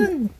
Yun!